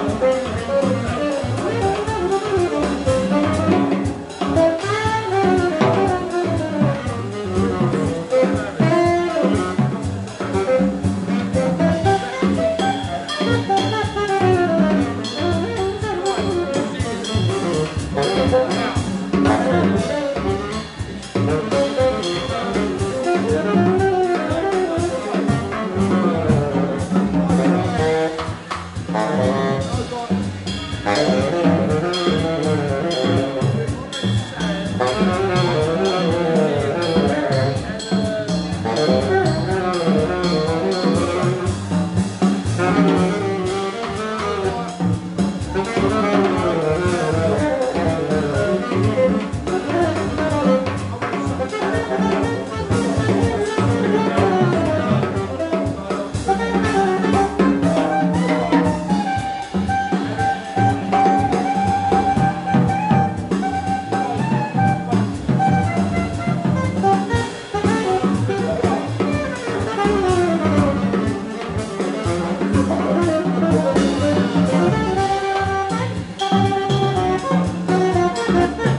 Thank Ha ha ha!